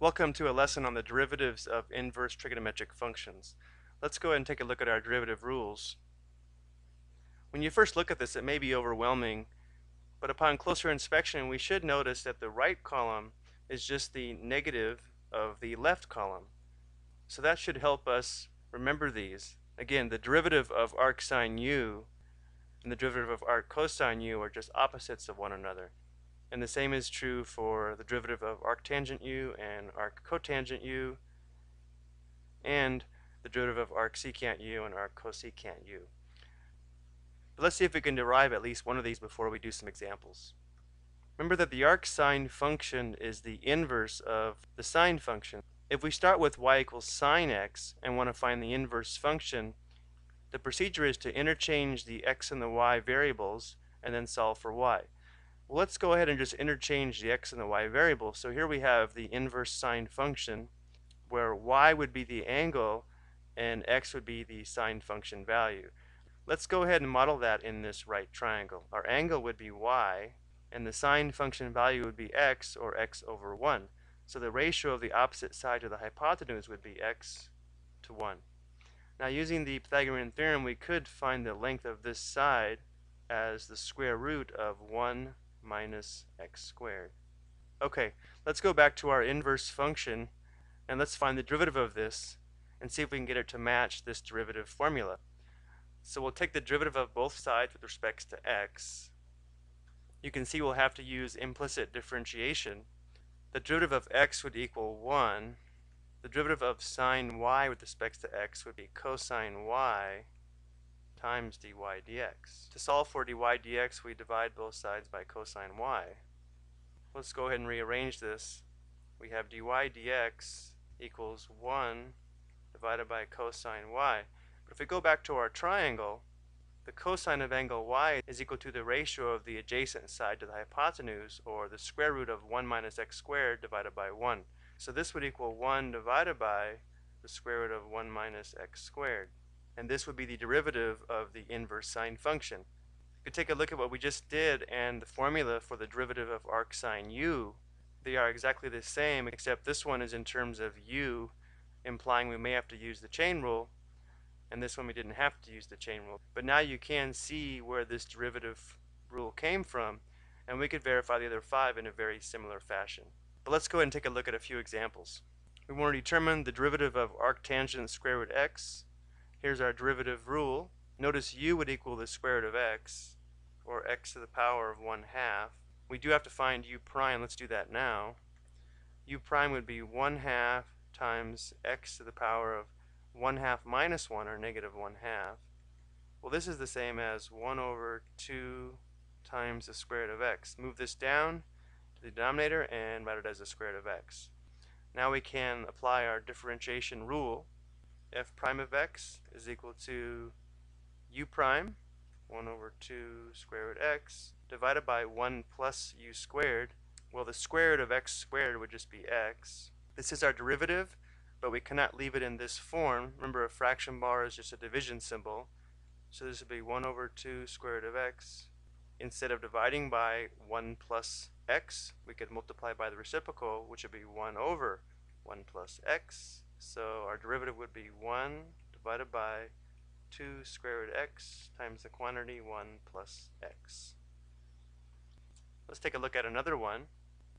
Welcome to a lesson on the derivatives of inverse trigonometric functions. Let's go ahead and take a look at our derivative rules. When you first look at this it may be overwhelming but upon closer inspection we should notice that the right column is just the negative of the left column. So that should help us remember these. Again the derivative of arc sine u and the derivative of arc cosine u are just opposites of one another. And the same is true for the derivative of arctangent u and arccotangent u, and the derivative of arcsecant u and arccosecant u. But let's see if we can derive at least one of these before we do some examples. Remember that the arc arcsine function is the inverse of the sine function. If we start with y equals sine x and want to find the inverse function, the procedure is to interchange the x and the y variables and then solve for y. Well, let's go ahead and just interchange the x and the y variables. So here we have the inverse sine function where y would be the angle and x would be the sine function value. Let's go ahead and model that in this right triangle. Our angle would be y and the sine function value would be x or x over 1. So the ratio of the opposite side to the hypotenuse would be x to 1. Now using the Pythagorean theorem we could find the length of this side as the square root of 1 minus x squared. Okay, let's go back to our inverse function and let's find the derivative of this and see if we can get it to match this derivative formula. So we'll take the derivative of both sides with respect to x. You can see we'll have to use implicit differentiation. The derivative of x would equal 1. The derivative of sine y with respect to x would be cosine y times dy dx. To solve for dy dx, we divide both sides by cosine y. Let's go ahead and rearrange this. We have dy dx equals 1 divided by cosine y. But if we go back to our triangle, the cosine of angle y is equal to the ratio of the adjacent side to the hypotenuse, or the square root of 1 minus x squared divided by 1. So this would equal 1 divided by the square root of 1 minus x squared and this would be the derivative of the inverse sine function. You could take a look at what we just did and the formula for the derivative of arc sine u. They are exactly the same except this one is in terms of u implying we may have to use the chain rule and this one we didn't have to use the chain rule. But now you can see where this derivative rule came from and we could verify the other five in a very similar fashion. But let's go ahead and take a look at a few examples. We want to determine the derivative of arctangent square root x Here's our derivative rule. Notice u would equal the square root of x, or x to the power of 1 half. We do have to find u prime. Let's do that now. u prime would be 1 half times x to the power of 1 half minus 1, or negative 1 half. Well, this is the same as 1 over 2 times the square root of x. Move this down to the denominator and write it as the square root of x. Now we can apply our differentiation rule f prime of x is equal to u prime 1 over 2 square root x divided by 1 plus u squared. Well the square root of x squared would just be x. This is our derivative but we cannot leave it in this form. Remember a fraction bar is just a division symbol. So this would be 1 over 2 square root of x. Instead of dividing by 1 plus x we could multiply by the reciprocal which would be 1 over 1 plus x so our derivative would be 1 divided by 2 square root x times the quantity 1 plus x. Let's take a look at another one.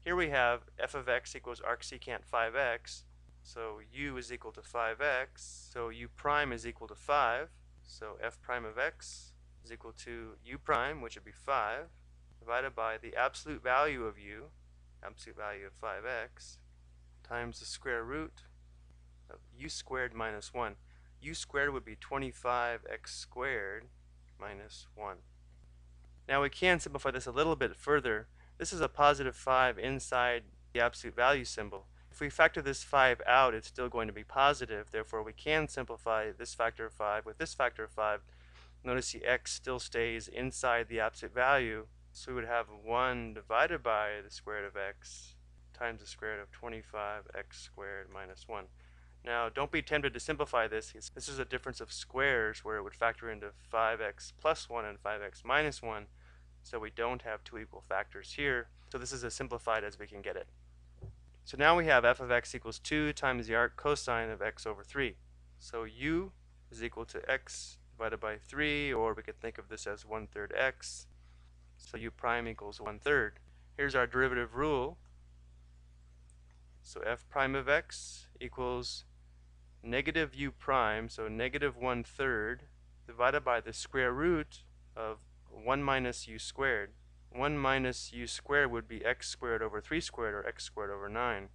Here we have f of x equals arcsecant 5x. So u is equal to 5x. So u prime is equal to 5. So f prime of x is equal to u prime, which would be 5, divided by the absolute value of u, absolute value of 5x, times the square root u squared minus 1. u squared would be 25x squared minus 1. Now we can simplify this a little bit further. This is a positive 5 inside the absolute value symbol. If we factor this 5 out, it's still going to be positive. Therefore, we can simplify this factor of 5 with this factor of 5. Notice the x still stays inside the absolute value. So we would have 1 divided by the square root of x times the square root of 25x squared minus 1. Now, don't be tempted to simplify this. This is a difference of squares where it would factor into 5x plus 1 and 5x minus 1. So we don't have two equal factors here. So this is as simplified as we can get it. So now we have f of x equals 2 times the arc cosine of x over 3. So u is equal to x divided by 3, or we could think of this as 1 third x. So u prime equals 1 third. Here's our derivative rule. So f prime of x equals negative u prime, so negative one third, divided by the square root of 1 minus u squared. 1 minus u squared would be x squared over 3 squared, or x squared over 9.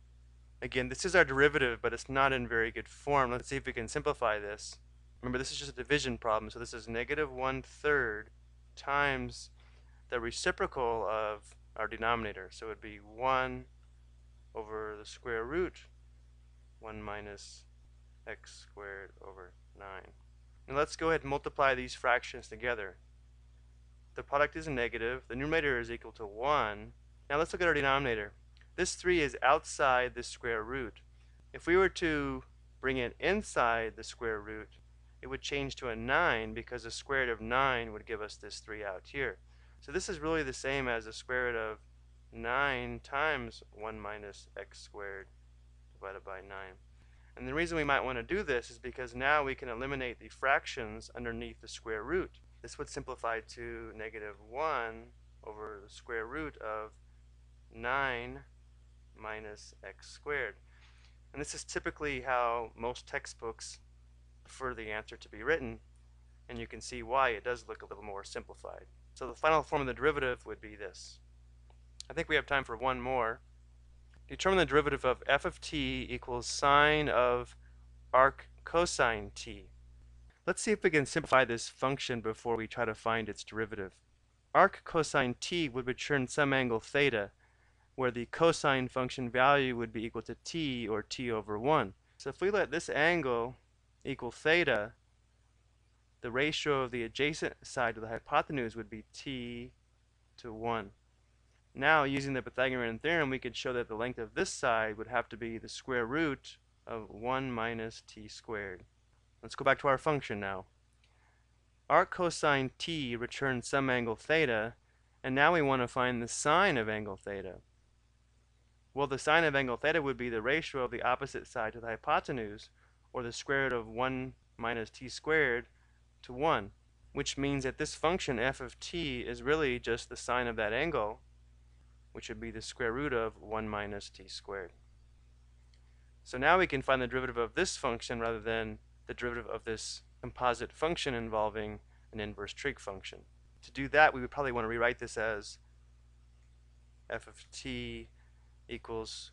Again, this is our derivative, but it's not in very good form. Let's see if we can simplify this. Remember, this is just a division problem, so this is negative one-third times the reciprocal of our denominator. So it would be 1 over the square root 1 minus x squared over 9. And let's go ahead and multiply these fractions together. The product is negative. The numerator is equal to 1. Now let's look at our denominator. This 3 is outside the square root. If we were to bring it inside the square root, it would change to a 9 because the square root of 9 would give us this 3 out here. So this is really the same as the square root of 9 times 1 minus x squared divided by 9. And the reason we might want to do this is because now we can eliminate the fractions underneath the square root. This would simplify to negative 1 over the square root of 9 minus x squared. And this is typically how most textbooks prefer the answer to be written, and you can see why it does look a little more simplified. So the final form of the derivative would be this. I think we have time for one more. Determine the derivative of f of t equals sine of arc cosine t. Let's see if we can simplify this function before we try to find its derivative. Arc cosine t would return some angle theta, where the cosine function value would be equal to t, or t over 1. So if we let this angle equal theta, the ratio of the adjacent side to the hypotenuse would be t to 1. Now, using the Pythagorean theorem, we could show that the length of this side would have to be the square root of 1 minus t squared. Let's go back to our function now. Arc cosine t returns some angle theta, and now we want to find the sine of angle theta. Well, the sine of angle theta would be the ratio of the opposite side to the hypotenuse, or the square root of 1 minus t squared to 1, which means that this function f of t is really just the sine of that angle, which would be the square root of 1 minus t squared. So now we can find the derivative of this function rather than the derivative of this composite function involving an inverse trig function. To do that, we would probably want to rewrite this as f of t equals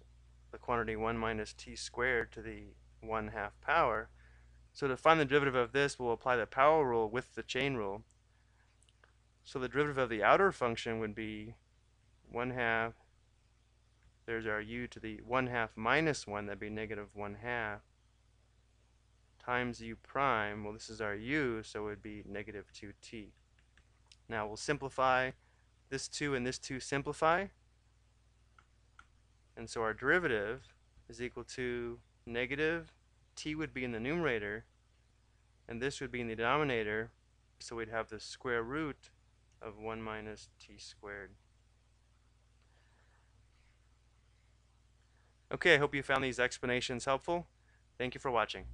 the quantity 1 minus t squared to the 1 half power. So to find the derivative of this, we'll apply the power rule with the chain rule. So the derivative of the outer function would be 1 half, there's our u to the 1 half minus 1, that'd be negative 1 half, times u prime, well this is our u, so it would be negative 2t. Now we'll simplify, this 2 and this 2 simplify, and so our derivative is equal to negative, t would be in the numerator, and this would be in the denominator, so we'd have the square root of 1 minus t squared. Okay, I hope you found these explanations helpful. Thank you for watching.